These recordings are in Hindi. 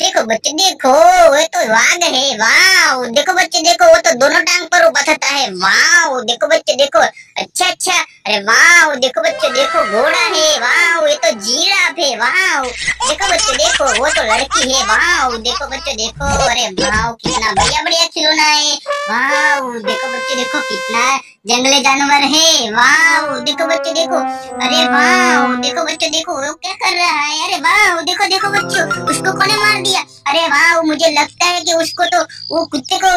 देखो बच्चे, देखो, वो तो वाघ है वाह देखो बच्चे, देखो, वो तो दोनों टांग पर बताता है वाह देखो बच्चे, देखो अच्छा अच्छा अरे वाह देखो बच्चे, देखो, घोड़ा है वाह ये तो जीराफ है वाह देखो बच्चे, देखो, वो तो लड़की है वाह देखो बच्चे, देखो, अरे वाह कितना बढ़िया बढ़िया खिलौना है वाह देखो बच्चे, देखो कितना जंगली जानवर है। वाह देखो बच्चे, देखो। अरे वाह देखो बच्चे, देखो, वो क्या कर रहा है? अरे वाह देखो देखो बच्चों, उसको कौन मार दिया? अरे वाह मुझे लगता है कि उसको तो वो कुत्ते को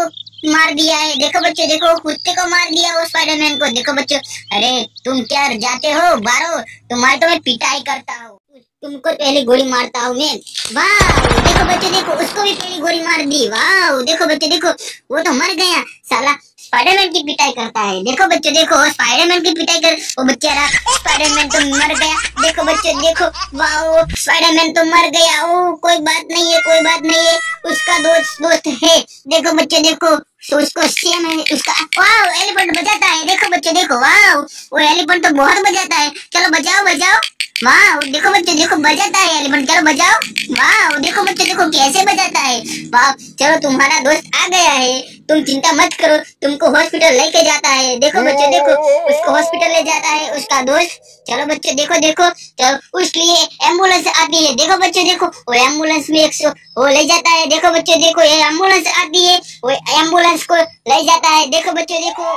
मार दिया है। देखो बच्चों, देखो कुत्ते को मार दिया वो स्पाइडरमैन को। देखो बच्चों, अरे तुम क्या जाते हो? बारो, तुम्हारी तो मैं पिटाई करता हूँ। तुमको पहले गोली मारता हूँ मैं। वाह, देखो बच्चे, देखो, उसको भी पहले गोली मार दी। वाह, देखो बच्चे, देखो, वो तो मर गया। साला स्पाइडरमैन की पिटाई करता है। देखो बच्चे, देखो स्पाइडरमैन की पिटाई कर वो बेचारा स्पाइडरमैन तो मर गया। देखो बच्चे, देखो, वाह स्पाइडरमैन तो मर गया। ओ, कोई बात नहीं है, कोई बात नहीं है। उसका दोस्त दोस्त है। देखो बच्चे, देखो तो उसको सेम है, उसका वाह एलिफेंट बजाता है, देखो बच्चे, देखो वाह वो एलिफेंट तो बहुत बजाता है। चलो बजाओ बजाओ। वाह देखो बच्चे, देखो, बजाता है एलिफेंट चलो बजाओ। वाह देखो बच्चे, देखो कैसे बजाता है। वाह चलो तुम्हारा दोस्त आ गया है। तुम चिंता मत करो, तुमको हॉस्पिटल लेके जाता है। देखो बच्चे, देखो, उसको हॉस्पिटल ले जाता है, उसका दोस्त चलो बच्चे, देखो देखो। चलो, उसके लिए एंबुलेंस आती है। देखो बच्चे, देखो, वो एंबुलेंस में एक सौ वो ले जाता है। देखो बच्चे, देखो, ये एंबुलेंस आती है, वो एंबुलेंस को ले जाता है। देखो बच्चे, देखो।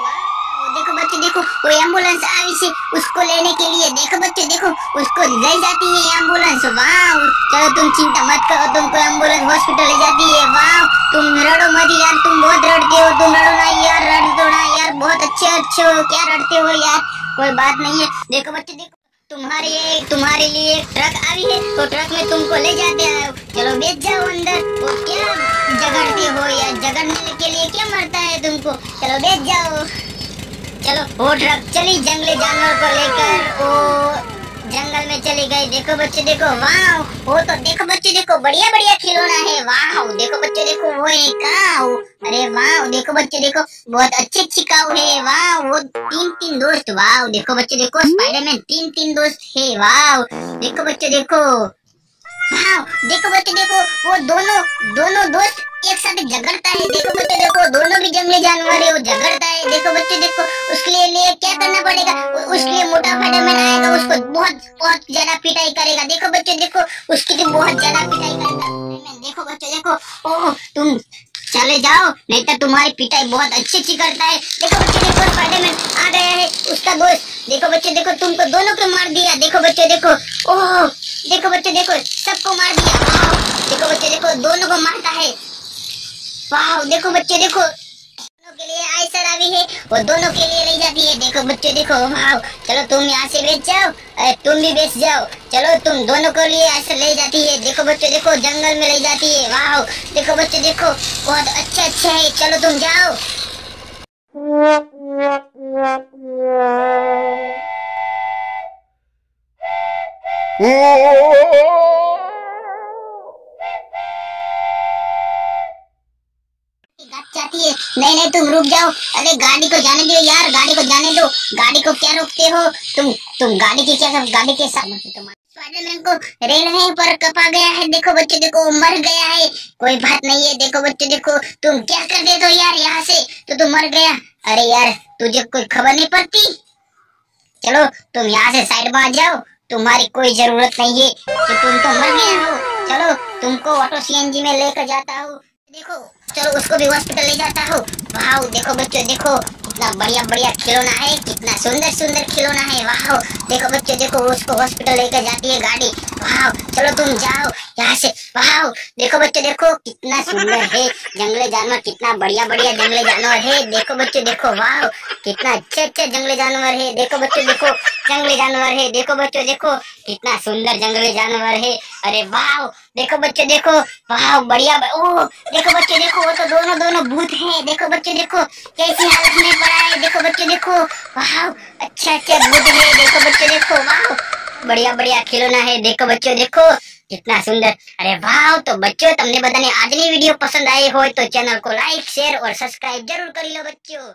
देखो बच्चे, देखो, वो एंबुलेंस आई से उसको लेने के लिए। देखो बच्चे, देखो, उसको ले जाती है एंबुलेंस वाह, चलो तुम चिंता मत करो, तुमको एंबुलेंस हॉस्पिटल ले जाती है। वाह, तुम रड़ो मत यार, तुम बहुत रड़ते हो, तुम रड़ो ना यार रड़ दो ना यार, बहुत अच्छे अच्छे हो, क्या रड़ते हो यार? कोई बात नहीं है। देखो बच्चे, देखो, तुम्हारे तुम्हारे लिए एक ट्रक आई है तो ट्रक में तुमको ले जाते हैं। चलो बेच जाओ अंदर। वो क्या जगड़ते हो या झगड़ने के लिए क्या मरता है तुमको? चलो बेच जाओ। चलो वो ट्रक चली जंगली जानवर को लेकर वो जंगल में चली गई। देखो बच्चे देखो वाह वो तो देखो बच्चे देखो बढ़िया बढ़िया खिलौना है। वाह देखो बच्चे देखो वो है काऊ। अरे वाह देखो बच्चे देखो बहुत अच्छे अच्छी काऊ है। वाह वो तीन तीन दोस्त वाह देखो बच्चे देखो स्पाइडरमैन तीन तीन दोस्त है। वाह देखो बच्चे देखो वाह देखो बच्चे देखो वो दोनों दोनों दोस्त एक साथ झगड़ता है। देखो बच्चे देखो दोनों भी जंगली जानवर है वो झगड़ता है। देखो बच्चे देखो उसके लिए, लिए क्या करना पड़ेगा? उसके लिए मोटा फाइडरमैन आएगा उसको बहुत बहुत ज़्यादा पिटाई करेगा। देखो बच्चे देखो उसकी तो बहुत ज़्यादा पिटाई करेगा देखो बच्चे देखो ओ तुम चले जाओ नहीं तो तुम्हारी पिटाई बहुत अच्छी अच्छी करता है। देखो बच्चे, देखो स्पाइडरमैन आ गया है, उसका दोस्त। देखो बच्चे, देखो, तुमको दोनों को मार दिया। देखो बच्चे, देखो, ओह, देखो बच्चे, देखो, सबको मार दिया। देखो बच्चे, देखो, दोनों को मारता है। वाह, देखो बच्चे, देखो आई है वो दोनों के लिए ले जाती है। देखो बच्चे देखो वाह चलो तुम यहाँ से बेच जाओ तुम भी बेच जाओ। चलो तुम दोनों को लिए आयसर ले जाती है। देखो बच्चे देखो जंगल में ले जाती है। वाह देखो बच्चे देखो बहुत अच्छा अच्छा है। चलो तुम जाओ। जाती है। नहीं नहीं, तुम रुक जाओ। अरे, गाड़ी को जाने दो यार, गाड़ी को जाने दो। गाड़ी को क्या रोकते हो? तुम तुम गाड़ी के क्या गाड़ी के साथ स्पाइडरमैन को रेल पर कपा गया है। देखो बच्चे, देखो, मर गया है। कोई बात नहीं है, देखो बच्चे, देखो, तुम क्या कर देते हो यार यहाँ से? तो तुम मर गया। अरे यार, तुझे कोई खबर नहीं पड़ती? चलो, तुम यहाँ से साइड में आ जाओ। तुम्हारी कोई ज़रूरत नहीं है कि तुम तो मर गए हो। चलो, तुमको ऑटो सीएनजी में लेकर जाता हूँ। देखो चलो उसको भी हॉस्पिटल ले जाता हूँ। वाह देखो बच्चों, देखो, कितना बढ़िया बढ़िया खिलौना है, कितना सुंदर सुंदर खिलौना है वाह देखो बच्चों, देखो, उसको हॉस्पिटल लेकर जाती है गाड़ी। वाह, चलो तुम जाओ, यहाँ से, वाह, देखो बच्चों, देखो कितना सुंदर है, जंगली जानवर कितना बढ़िया बढ़िया जंगली जानवर है, देखो बच्चों, देखो, वाह, कितना अच्छे अच्छे जंगली जानवर है, देखो बच्चों, देखो, जंगली जानवर है, देखो बच्चों, देखो, कितना सुंदर जंगली जानवर है, अरे वाह, देखो बच्चे, देखो, वाह, बढ़िया ओ, देखो बच्चे, देखो, वो तो दोनों दोनों भूत है, देखो बच्चे, देखो, कैसी हालत में पड़ा है, देखो बच्चे, देखो, वाह अच्छा अच्छा भूत है, देखो बच्चे, देखो, वाह बढ़िया बढ़िया खिलौना है। देखो बच्चों, देखो, कितना सुंदर। अरे वाह तो बच्चों, तुमने बताने आज वीडियो पसंद आई हो तो चैनल को लाइक, शेयर और सब्सक्राइब ज़रूर कर लो बच्चों।